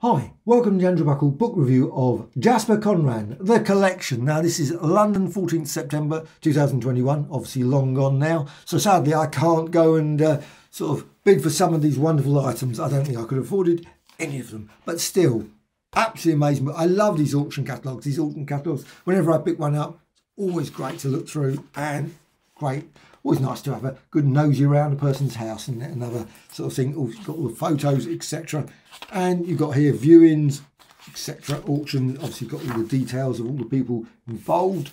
Hi, welcome to the Andrew Buckle book review of Jasper Conran, The Collection. Now, this is London, 14th September 2021, obviously long gone now. So sadly, I can't go and uh, sort of bid for some of these wonderful items. I don't think I could have afforded any of them, but still, absolutely amazing. But I love these auction catalogues. These auction catalogues, whenever I pick one up, always great to look through and great always nice to have a good nosy around a person's house and another sort of thing. Oh, you've got all the photos, etc. And you've got here viewings, etc. Auction, obviously got all the details of all the people involved.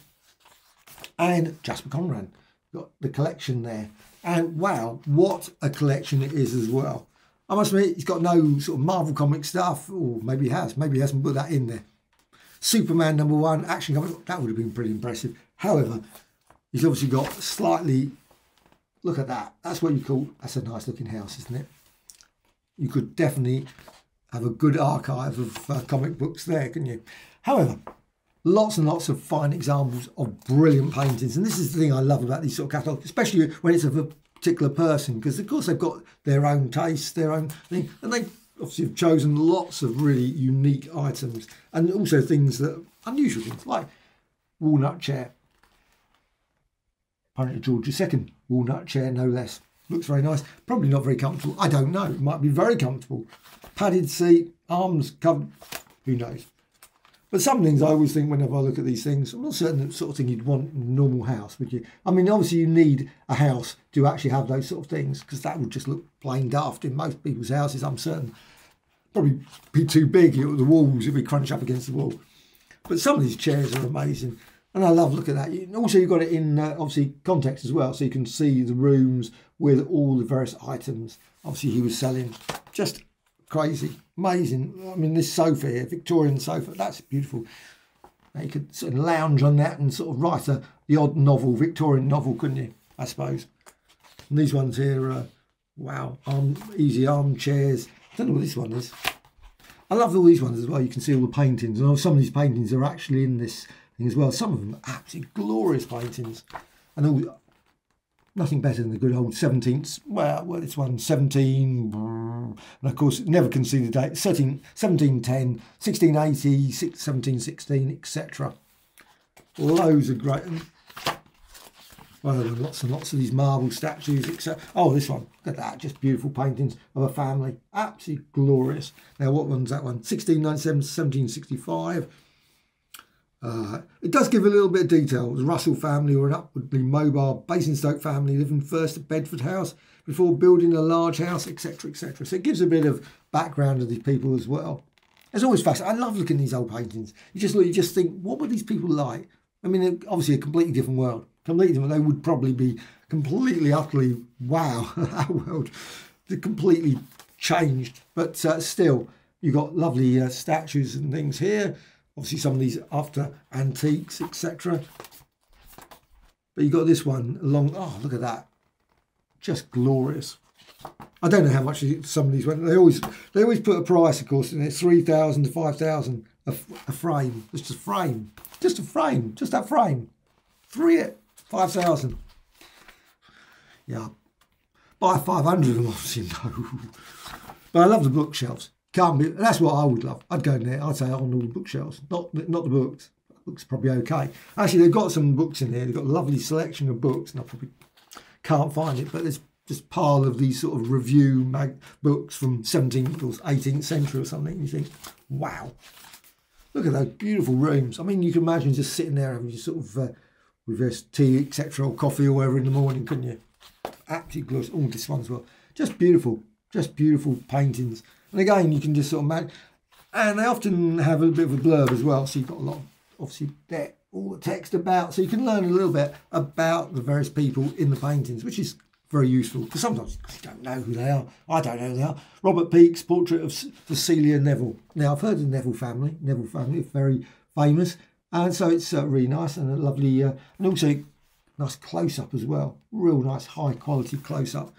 And Jasper Conran, got the collection there. And wow, what a collection it is as well. I must admit, he's got no sort of Marvel comic stuff, or maybe he has, maybe he hasn't put that in there. Superman number one, action comic, that would have been pretty impressive. However, he's obviously got slightly Look at that. That's what you call, that's a nice looking house, isn't it? You could definitely have a good archive of uh, comic books there, couldn't you? However, lots and lots of fine examples of brilliant paintings. And this is the thing I love about these sort of catalogues, especially when it's of a particular person, because of course they've got their own taste, their own thing, and they obviously have chosen lots of really unique items and also things that unusual things like walnut chair apparently George II. Walnut chair, no less. Looks very nice. Probably not very comfortable. I don't know. Might be very comfortable. Padded seat, arms covered. Who knows? But some things I always think whenever I look at these things, I'm not certain sort of thing you'd want in a normal house, would you? I mean, obviously you need a house to actually have those sort of things because that would just look plain daft in most people's houses, I'm certain. Probably be too big, the walls would be crunched up against the wall. But some of these chairs are amazing. And I love look at that. Also, you've got it in uh, obviously context as well, so you can see the rooms with all the various items. Obviously, he was selling just crazy, amazing. I mean, this sofa here, Victorian sofa, that's beautiful. Now you could sort of lounge on that and sort of write a the odd novel, Victorian novel, couldn't you? I suppose. And these ones here, are, wow, arm, easy armchairs. I don't know what this one is. I love all these ones as well. You can see all the paintings, and some of these paintings are actually in this as well. Some of them absolutely glorious paintings, and all nothing better than the good old 17th. Well, well, it's one 17, and of course, never can see the date. 17, 1710, 1680, 1716, etc. Loads of great. Well, lots and lots of these marble statues, etc. Oh, this one, look at that, just beautiful paintings of a family, absolutely glorious. Now, what one's that one? 1697, 1765. Uh, it does give a little bit of detail. The Russell family were an upwardly mobile Basingstoke family living first at Bedford House before building a large house, etc., etc. So it gives a bit of background of these people as well. It's always fascinating. I love looking at these old paintings. You just look, you just think, what were these people like? I mean, obviously a completely different world. Completely different. They would probably be completely, utterly, wow, that world, They're completely changed. But uh, still, you've got lovely uh, statues and things here obviously some of these after antiques, etc. But you got this one along. Oh, look at that! Just glorious. I don't know how much some of these went. They always they always put a price, of course, in it three thousand to five thousand a, a frame. Just a frame, just a frame, just that frame. Three at five thousand. Yeah, buy five hundred of them, obviously no. But I love the bookshelves. Can't be. That's what I would love. I'd go in there. I'd say on all the bookshelves, not not the books. Books probably okay. Actually, they've got some books in there. They've got a lovely selection of books, and I probably can't find it. But there's just pile of these sort of review mag books from 17th or 18th century or something. You think, wow, look at those beautiful rooms. I mean, you can imagine just sitting there having your sort of uh, reverse tea, etc., or coffee or whatever in the morning, couldn't you? Absolutely glorious. Oh, this one as well. Just beautiful, just beautiful paintings. And again, you can just sort of match. And they often have a bit of a blurb as well. So you've got a lot, of, obviously, there, all the text about. So you can learn a little bit about the various people in the paintings, which is very useful because sometimes you don't know who they are. I don't know who they are. Robert Peake's portrait of Cecilia Neville. Now, I've heard of the Neville family. Neville family is very famous. And so it's uh, really nice and a lovely, uh, and also nice close up as well. Real nice, high quality close up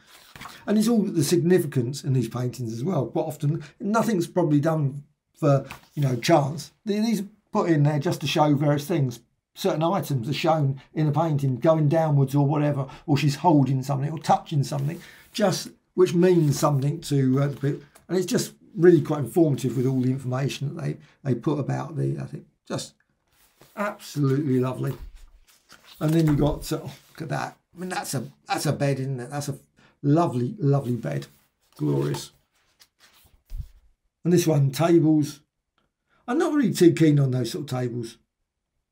and it's all the significance in these paintings as well. Quite often, nothing's probably done for you know chance. These are put in there just to show various things. Certain items are shown in the painting going downwards or whatever, or she's holding something or touching something, just which means something to uh, the people. And it's just really quite informative with all the information that they, they put about the, I think, just absolutely lovely. And then you got, uh, look at that. I mean, that's a, that's a bed, isn't it? That's a lovely, lovely bed. Glorious. And this one, tables. I'm not really too keen on those sort of tables.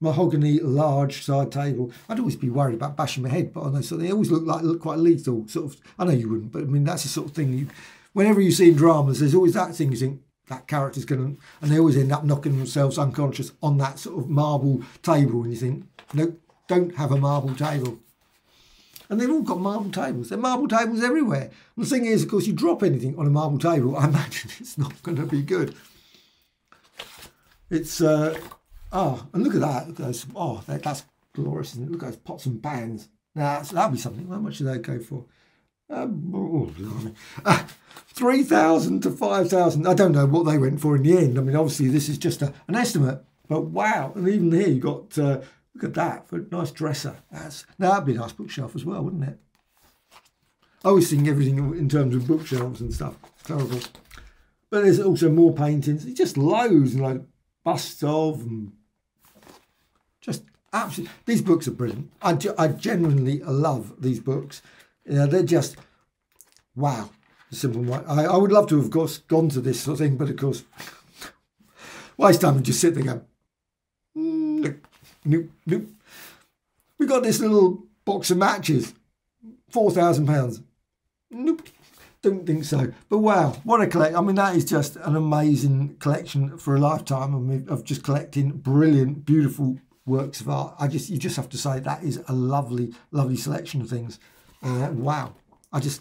Mahogany large side table. I'd always be worried about bashing my head, but on those sort of, they always look like look quite lethal. Sort of. I know you wouldn't, but I mean that's the sort of thing you. Whenever you see in dramas, there's always that thing you think that character's going to, and they always end up knocking themselves unconscious on that sort of marble table, and you think, no, don't have a marble table. And they've all got marble tables. There are marble tables everywhere. And the thing is, of course, you drop anything on a marble table, I imagine it's not going to be good. It's uh, oh, and look at that. Look at those. Oh, that, that's glorious. Look at those pots and pans. Now that'll be something. How much do they go for? Um, oh, uh, three thousand to five thousand. I don't know what they went for in the end. I mean, obviously this is just a, an estimate, but wow! And even here you've got uh, look at that for a nice dresser. That's now that'd be a nice bookshelf as well, wouldn't it? I always think everything in terms of bookshelves and stuff. Terrible. But there's also more paintings. It's just loads and like busts of and just absolutely. These books are brilliant. I, I genuinely love these books. You know, they're just wow. Simple. I, I would love to have got, gone to this sort of thing, but of course, waste time and just sit there and go, mm, nope, nope. We got this little box of matches, four thousand pounds. Nope don't think so. But wow, what a collect! I mean, that is just an amazing collection for a lifetime of, of just collecting brilliant, beautiful works of art. I just, you just have to say that is a lovely, lovely selection of things. Uh, wow, I just,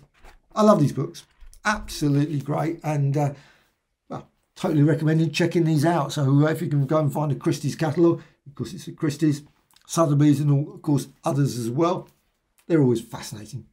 I love these books. Absolutely great, and uh, well, totally recommending checking these out. So if you can go and find a Christie's catalogue, of course it's at Christie's, Sotheby's, and all, of course others as well. They're always fascinating.